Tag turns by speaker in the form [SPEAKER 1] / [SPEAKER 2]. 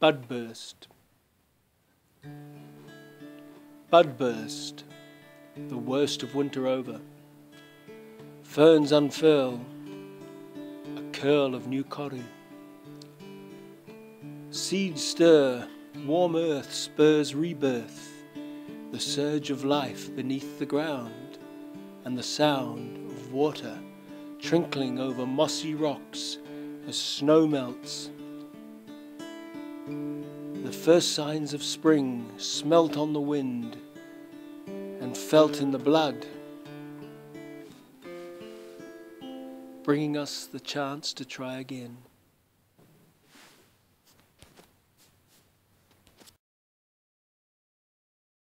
[SPEAKER 1] Budburst. Budburst, the worst of winter over. Ferns unfurl, a curl of new corrie. Seeds stir, warm earth spurs rebirth, the surge of life beneath the ground, and the sound of water trickling over mossy rocks as snow melts the first signs of spring smelt on the wind and felt in the blood, bringing us the chance to try again.